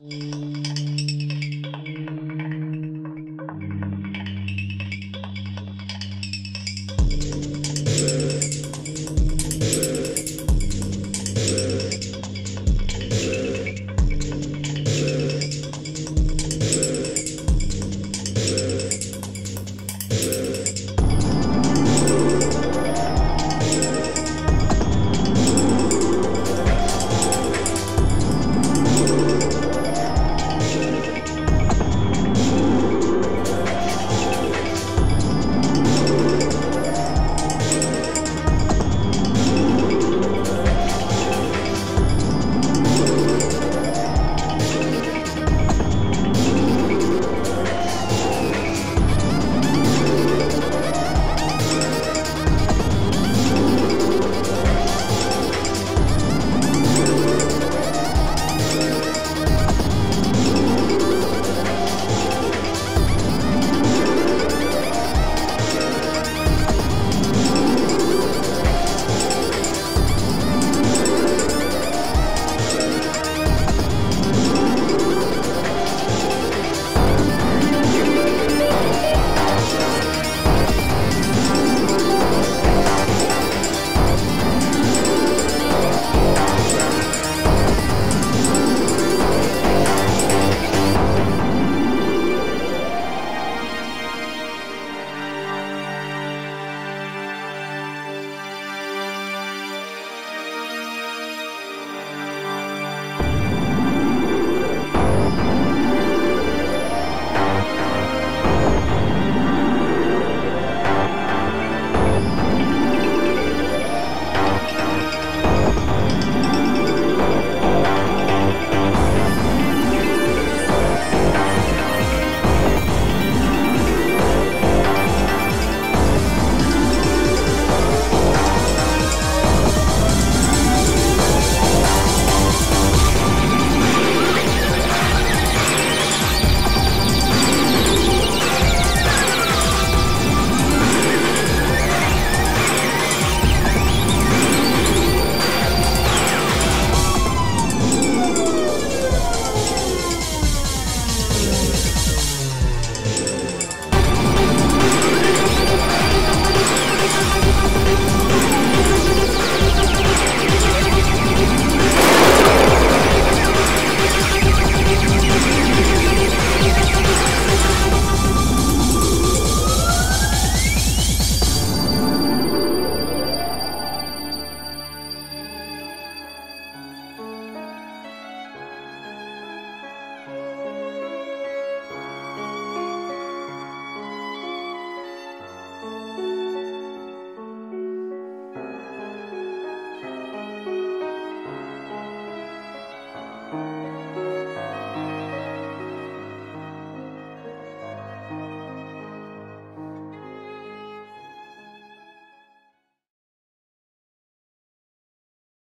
嗯。